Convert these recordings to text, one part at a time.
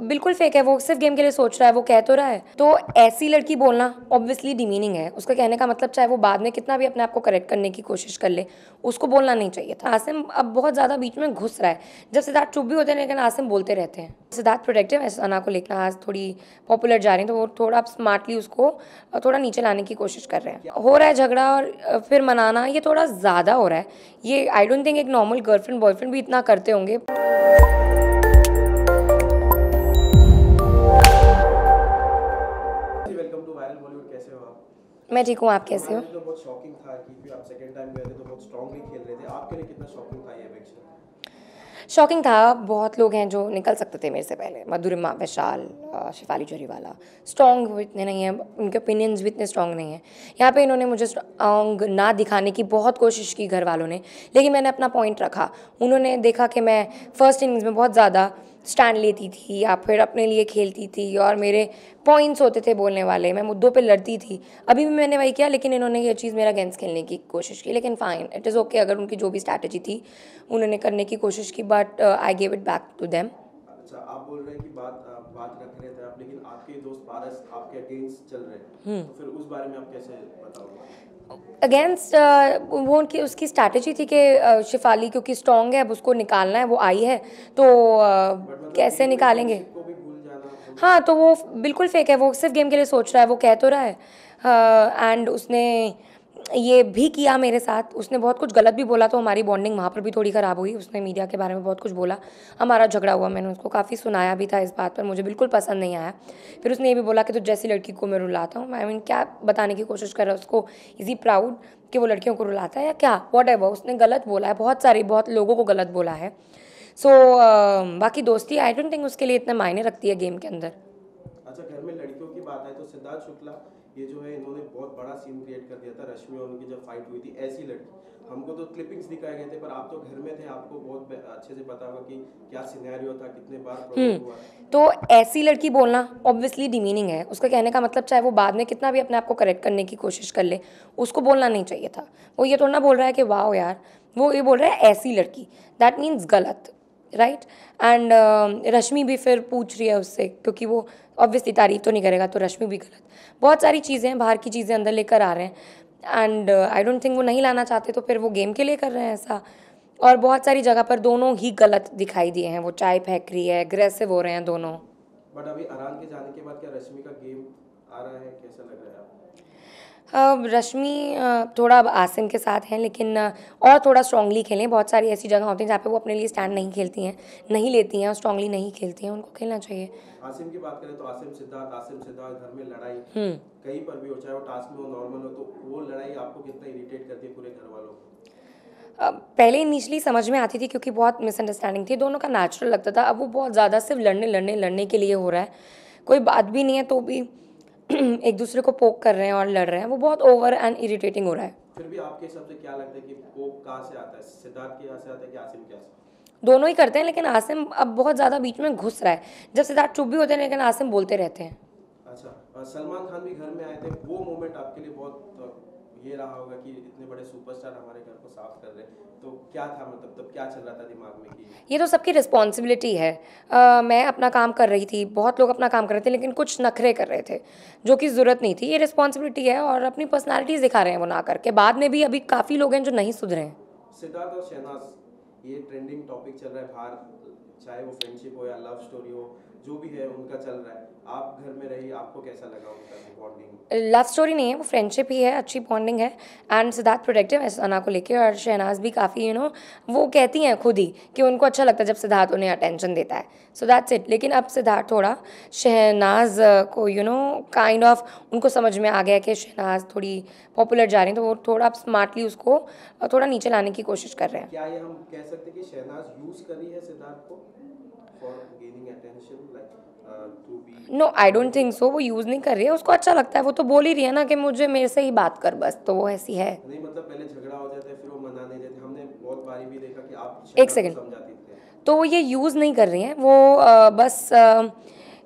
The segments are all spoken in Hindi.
बिल्कुल फेक है, वो सिर्फ़ गेम के लिए सोच रहा है, वो कह तो रहा है। तो ऐसी लड़की बोलना ऑब्वियसली डिमीनिंग है। उसका कहने का मतलब चाहे वो बाद में कितना भी अपने आप को करेक्ट करने की कोशिश कर ले, उसको बोलना नहीं चाहिए था। आसिम अब बहुत ज़्यादा बीच में घुस रहा है। जब सिद्धार्थ चुप भी होते हैं, लेकिन आसिम बोलते रहते हैं। सिद्धार्थ प्रोटेक्टिव है, सना को लेकर आज थोड़ी पॉपुलर जा रही है तो वो थोड़ा आप स्मार्टली उसको थोड़ा नीचे लाने की कोशिश कर रहे हैं। हो रहा है झगड़ा और फिर मनाना, ये थोड़ा ज़्यादा हो रहा है। ये आई डोंट थिंक एक नॉर्मल गर्लफ्रेंड बॉयफ्रेंड भी इतना करते होंगे। मैं ठीक हूँ आप कैसे हो? तो बहुत शॉकिंग था कि आप सेकंड टाइम गए थे तो बहुत स्ट्रांगली खेल रहे थे। आपके लिए कितना शॉकिंग था ये इवेक्शन शॉकिंग था बहुत लोग हैं जो निकल सकते थे मेरे से पहले। मधुरिमा वैशाल शिफाली जरीवाला। स्ट्रॉन्ग वो इतने नहीं हैं उनके ओपिनियंस भी इतने स्ट्रॉन्ग नहीं हैं। यहाँ पे इन्होंने मुझे स्ट्रॉन्ग ना दिखाने की बहुत कोशिश की घर वालों ने। लेकिन मैंने अपना पॉइंट रखा। उन्होंने देखा कि मैं फ़र्स्ट इनिंग्स में बहुत ज़्यादा स्टैंड लेती थी या फिर अपने लिए खेलती थी और मेरे पॉइंट्स होते थे बोलने वाले। मैं मुद्दों पे लड़ती थी। अभी भी मैंने वही किया लेकिन इन्होंने ये चीज़ मेरा अगेंस्ट खेलने की कोशिश की लेकिन फ़ाइन इट इज़ ओके अगर उनकी जो भी स्ट्रैटेजी थी उन्होंने करने की कोशिश की but I gave it back to them अच्छा आप बोल रहे हैं कि बात बात रख रहे थे आप लेकिन आपके दोस्त पारस आपके अगेंस्ट चल रहे हैं। हम्म। तो फिर उस बारे में आप कैसे बताओगे? अगेंस्ट uh, वो उनकी उसकी स्ट्रैटेजी थी कि uh, शिफाली क्योंकि स्ट्रॉन्ग है अब उसको निकालना है वो आई है तो uh, कैसे निकालेंगे? हाँ तो वो बिल्कुल फेक है वो सिर्फ़ गेम के लिए सोच रहा है वो कह तो रहा है। एंड उसने ये भी किया मेरे साथ। उसने बहुत कुछ गलत भी बोला तो हमारी बॉन्डिंग वहाँ पर भी थोड़ी ख़राब हुई। उसने मीडिया के बारे में बहुत कुछ बोला। हमारा झगड़ा हुआ मैंने उसको काफ़ी सुनाया भी था इस बात पर। मुझे बिल्कुल पसंद नहीं आया। फिर उसने ये भी बोला कि तो जैसी लड़की को मैं रुलाता हूँ। आई मीन क्या बताने की कोशिश कर रहा है उसको? इज़ ही प्राउड कि वो लड़कियों को रुलाता है या क्या? वॉट एवर उसने गलत बोला है। बहुत सारी बहुत लोगों को गलत बोला है। सो so, uh, बाकी दोस्ती आई डोंट थिंक उसके लिए इतना मायने रखती है गेम के अंदर। अच्छा घर में लड़कियों की बात है तो सिद्धार्थ शुक्ला ये जो है इन्होंने बहुत बड़ा सीन क्रिएट कर दिया था रश्मि और उनकी जब फाइट हुई थी ऐसी लड़की। हमको तो क्लिपिंग्स दिखाए गए थे पर आप तो घर में थे आपको बहुत अच्छे से पता होगा कि क्या सिनेरियो था कितने बार हम्म, हुआ तो ऐसी लड़की बोलना ऑब्वियसली डिमीनिंग है। उसका कहने का मतलब चाहे वो बाद में कितना भी अपने आप को करेक्ट करने की कोशिश कर ले उसको बोलना नहीं चाहिए था। वो ये थोड़ा ना बोल रहा है कि वाह यार। वो ये बोल रहा है ऐसी लड़की। दैट मीन्स गलत। राइट एंड रश्मि भी फिर पूछ रही है उससे, क्योंकि वो ऑब्वियसली तारीफ़ तो नहीं करेगा तो रश्मि भी गलत। बहुत सारी चीज़ें हैं, बाहर की चीज़ें अंदर लेकर आ रहे हैं। एंड आई डोंट थिंक वो नहीं लाना चाहते तो फिर वो गेम के लिए कर रहे हैं ऐसा। और बहुत सारी जगह पर दोनों ही गलत दिखाई दिए हैं, वो चाय फेंक रही है अग्रेसिव हो रहे हैं दोनों। बट अभी अरान के जाने के बाद क्या रश्मि का गेम आ रहा है, कैसा लग रहा है रश्मि थोड़ा अब आसिम के साथ हैं लेकिन और थोड़ा स्ट्रांगली खेलें। बहुत सारी ऐसी जगह होती हैं जहाँ पे वो अपने लिए स्टैंड नहीं खेलती हैं नहीं लेती हैं और स्ट्रांगली नहीं खेलती हैं। उनको खेलना चाहिए। आसिम की बात करें तो आसिम सिद्धार्थ आसिम सिद्धार्थ घर में लड़ाई हम्म। कहीं पर भी हो चाहे वो टास्क में हो नॉर्मल हो तो वो लड़ाई आपको कितना इरिटेट करती है पूरे घर वालों को पहले इनिशली समझ में आती थी क्योंकि बहुत मिसअंडरस्टैंडिंग थी। दोनों का नेचुरल लगता था। अब वो बहुत ज़्यादा सिर्फ़ लड़ने लड़ने लड़ने के लिए हो रहा है। कोई बात भी नहीं है तो भी एक दूसरे को पोक कर रहे हैं और लड़ रहे हैं वो बहुत ओवर एंड इरिटेटिंग हो रहा है। फिर भी आपके हिसाब से क्या लगता है कि पोक कहाँ से आता है? सिद्धार्थ के यहाँ से आता है कि आसिम के यहाँ दोनों ही करते हैं लेकिन आसिम अब बहुत ज़्यादा बीच में घुस रहा है। जब सिद्धार्थ चुप भी होते हैं लेकिन आसिम बोलते रहते हैं। अच्छा सलमान खान भी घर में आए थे वो मोमेंट आपके लिए बहुत ये रहा होगा कि इतने बड़े सुपरस्टार हमारे घर को साफ़ कर रहे हैं। तो क्या था मतलब तब क्या चल रहा था दिमाग में कि ये तो सबकी रिस्पॉन्सिबिलिटी है। आ, मैं अपना काम कर रही थी बहुत लोग अपना काम कर रहे थे लेकिन कुछ नखरे कर रहे थे जो कि ज़रूरत नहीं थी। ये रिस्पॉन्सिबिलिटी है और अपनी पर्सनैलिटीज़ दिखा रहे हैं वो ना करके। बाद में भी अभी काफ़ी लोग हैं जो नहीं सुधरे हैं। सिद्धार्थ और शहनाज ये ट्रेंडिंग टॉपिक चल रहा है बाहर। चाहे वो फ्रेंडशिप हो या लव स्टोरी हो जो भी है उनका चल रहा है। आप घर में रही आपको कैसा लगा उनका बॉन्डिंग लव स्टोरी नहीं है वो फ्रेंडशिप ही है अच्छी बॉन्डिंग है। एंड सिद्धार्थ प्रोटेक्टिव है सना को लेके और शहनाज भी काफ़ी यू नो वो कहती हैं खुद ही कि उनको अच्छा लगता है जब सिद्धार्थ उन्हें अटेंशन देता है। सो दैट्स इट लेकिन अब सिद्धार्थ थोड़ा शहनाज को यू नो काइंड ऑफ़ उनको समझ में आ गया कि शहनाज थोड़ी पॉपुलर जा रही हैं तो वो थोड़ा स्मार्टली उसको थोड़ा नीचे लाने की कोशिश कर रहे हैं। क्या ये हम कह सकते हैं कि शहनाज यूज़ कर रही है सिद्धार्थ को? No I don't think so वो यूज़ नहीं कर रही है उसको अच्छा लगता है। वो तो बोल ही रही है ना कि मुझे मेरे से ही बात कर बस तो वो ऐसी है। नहीं मतलब पहले झगड़ा हो जाता है फिर वो मना नहीं देते। हमने बहुत बारी भी देखा कि आप एक सेकंड तो वो ये यूज़ नहीं कर रही हैं। वो आ, बस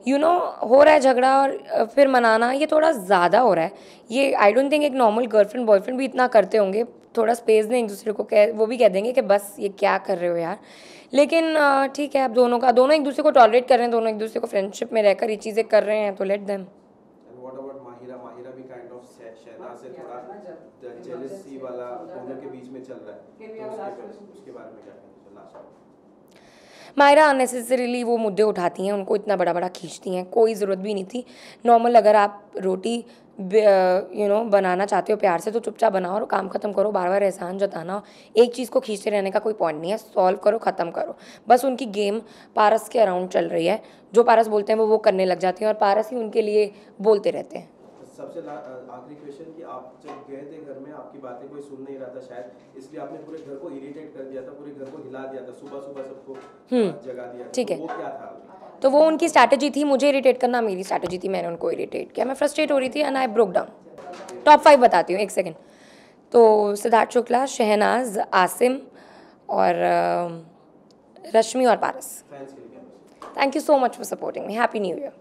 यू you नो know, हो रहा है झगड़ा और फिर मनाना ये थोड़ा ज़्यादा हो रहा है। ये आई डोंट थिंक एक नॉर्मल गर्लफ्रेंड बॉयफ्रेंड भी इतना करते होंगे थोड़ा स्पेस दें एक दूसरे को कह वो भी कह देंगे कि बस ये क्या कर रहे हो यार। लेकिन ठीक है अब दोनों का दोनों एक दूसरे को टॉलरेट कर रहे हैं दोनों एक दूसरे को फ्रेंडशिप में रहकर ये चीज़ें कर रहे हैं तो let them and what about Mahira Mahira भी काइंड ऑफ़ शहनाज से थोड़ा जेलसी वाला दोनों के बीच में चल रहा है। तो उसके उसके बारे में क्या कहना चाहिए लास्ट मायरा अननेसेसरीली वो मुद्दे उठाती हैं, उनको इतना बड़ा बड़ा खींचती हैं, कोई ज़रूरत भी नहीं थी। नॉर्मल अगर आप रोटी यू नो बनाना चाहते हो प्यार से तो चुपचाप बनाओ और काम ख़त्म करो बार बार एहसान जताना। एक चीज़ को खींचते रहने का कोई पॉइंट नहीं है सॉल्व करो, ख़त्म करो। बस उनकी गेम पारस के अराउंड चल रही है। जो पारस बोलते हैं, वो वो करने लग जाती हैं और पारस ही उनके लिए बोलते रहते हैं। सबसे आखिरी क्वेश्चन कि आप जब गए थे घर में आपकी बातें कोई सुन नहीं रहा था शायद इसलिए आपने पूरे घर को इरिटेट कर दिया था पूरे घर को हिला दिया था सुबह सुबह सबको जगा दिया ठीक तो है। वो क्या था? तो वो उनकी स्ट्रैटेजी थी मुझे इरिटेट करना मेरी स्ट्रैटेजी थी मैंने उनको इरिटेट किया। मैं फ्रस्ट्रेट हो रही थी and I broke down top five बताती हूँ एक सेकेंड तो सिद्धार्थ शुक्ला शहनाज आसिम और रश्मि और Paras. Thank you so much for supporting me happy new year